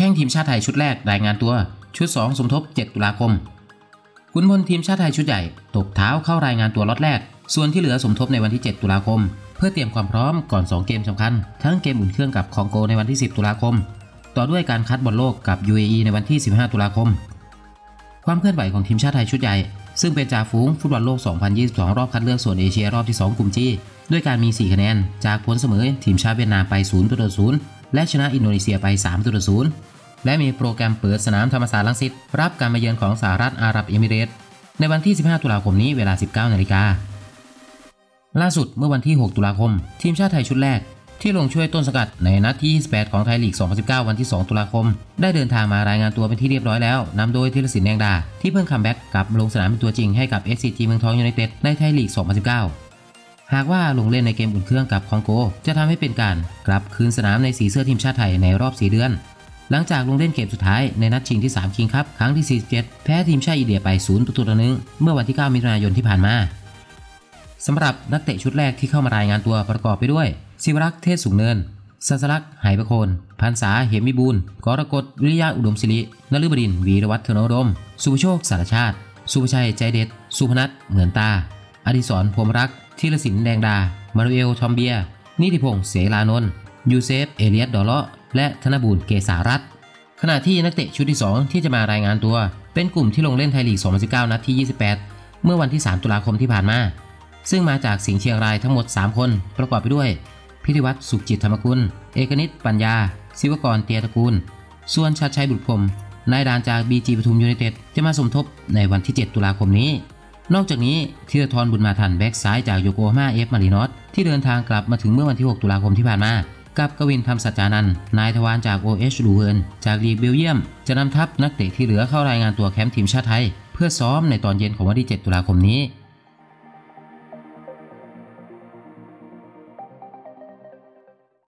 แข้งทีมชาติไทยชุดแรกรายงานตัว ชุด 2 สมทบ 7 ตุลาคมขุนพลทีมชาติไทยชุดใหญ่ตบเท้าเข้ารายงานตัวล็อตแรก ส่วนที่เหลือสมทบในวันที่ 7 ตุลาคม เพื่อเตรียมความพร้อมก่อน 2 เกมสำคัญ ทั้งเกมอุ่นเครื่องกับคองโกในวันที่ 10 ตุลาคม ต่อด้วยการคัดบอลโลกกับ UAE ในวันที่ 15 ตุลาคม ความเคลื่อนไหวของทีมชาติไทยชุดใหญ่ ซึ่งเป็นจ่าฝูงฟุตบอลโลก 2022 รอบคัดเลือกโซนเอเชียรอบที่ 2 กลุ่มจีด้วยการมี 4 คะแนน จากผลเสมอทีมชาติเวียดนามไป0ต่อ0และชนะอินโดนีเซียไป3ต่อ0 และมีโปรแกรมเปิดสนามธรรมศาสตร์รังสิตรับการมาเยือนของสหรัฐอาหรับเอมิเรตส์ในวันที่ 15 ตุลาคมนี้เวลา 19 นาฬิกา ล่าสุดเมื่อวันที่ 6 ตุลาคม ทีมชาติไทยชุดแรก ที่ลงช่วยต้นสังกัดในนัดที่ 28 ของไทยลีก 2019 วันที่ 2 ตุลาคม ได้เดินทางมารายงานตัวเป็นที่เรียบร้อยแล้วนำโดยธีรศิลป์แดงดา ที่เพิ่ง comeback กลับลงสนามเป็นตัวจริงให้กับ SCG เมืองทองยูไนเต็ดในไทยลีก 2019หากว่าลงเล่นในเกมอุ่นเครื่องกับคองโก จะทำให้เป็นการกลับคืนสนามในสีเสื้อทีมชาติไทยในรอบ4เดือน หลังจากลงเล่นเกมสุดท้ายในนัดชิงที่ 3 คิงคัพครั้งที่ 47 แพ้ทีมชาติอินเดียไป0ประตูต่อหนึ่งเมื่อวันที่ 9 มิถุนายนที่ผ่านมาสำหรับนักเตะชุดแรกที่เข้ามารายงานตัวประกอบไปด้วยศิวรักษ์เทศสูงเนินสัสลักษ์ไหประโคนพันษาเหมิบูลกรกฎวิริยะอุดมศิรินฤบดินทร์วีรวัฒน์เทนโดม สุภโชคสารชาติ ศุภชัยใจเด็ด สุภณัฏฐ์ เหมือนตา อดิศรพรมรักธีรศิลป์แดงดา มานูเอลทอมเบียร์ นิติพงษ์เสลานนท์ยูเซฟ เอเลียสดอเลาะ และธนบูรณ์เกษารัตน์ขณะที่นักเตะชุดที่ 2 ที่จะมารายงานตัว เป็นกลุ่มที่ลงเล่นไทยลีก 2019 นัดที่ 28 เมื่อวันที่ 3 ตุลาคมที่ผ่านมา ซึ่งมาจากสิงห์เชียงรายทั้งหมด 3 คน ประกอบไปด้วย พิธิวัตต์ สุขจิตธรรมกุล เอกนิษฐ์ ปัญญา ศิวกรเตียตระกูล ส่วนฉัตรชัยบุตรพรมนายด่านจากบีจีปทุมยูไนเต็ดจะมาสมทบในวันที่ 7 ตุลาคมนี้ นอกจากนี้ธีราทรบุญมาทันแบ็กซ้ายจากโยโกฮาม่าเอฟมารินอสที่เดินทางกลับมาถึงเมื่อวันที่ 6 ตุลาคมที่ผ่านมา กับกวินทร์ ธรรมสัจจานันท์นายทวารจาก OH ลูเวินจากลีกเบลเยียม จะนำทัพนักเตะที่เหลือเข้ารายงานตัวแคมป์ทีมชาติไทย เพื่อซ้อมในตอนเย็นของวันที่ 7 ตุลาคมนี้